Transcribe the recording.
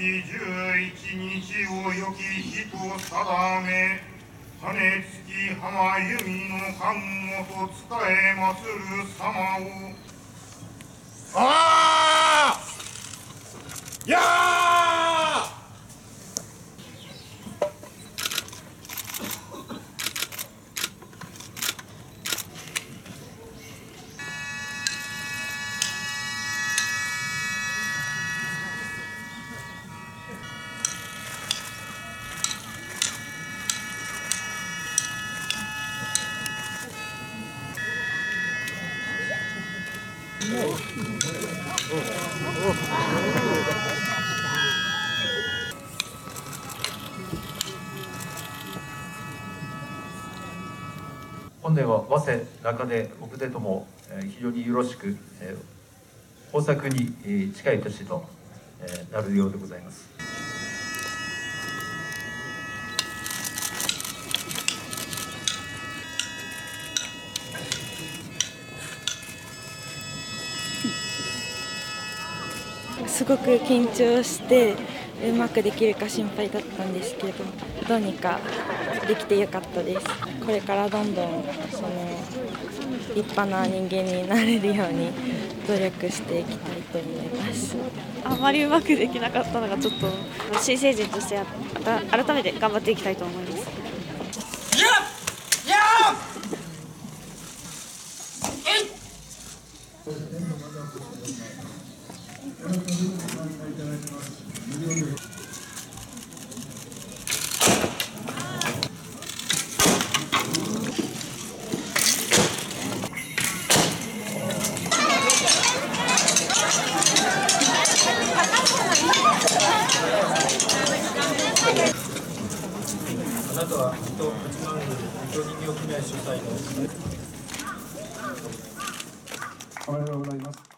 十一日をよき日と定め羽付き浜弓の看護と使えまする様を。本年は早稲中根奥手とも非常によろしく、豊作に近い年となるようでございます。すごく緊張してうまくできるか心配だったんですけどどうにかできてよかったです。これからどんどんその立派な人間になれるように努力していきたいと思います。あまりうまくできなかったのがちょっと新成人として改めて頑張っていきたいと思います。あなたは水戸八幡宮水戸人形組合主催のおめでとうございます。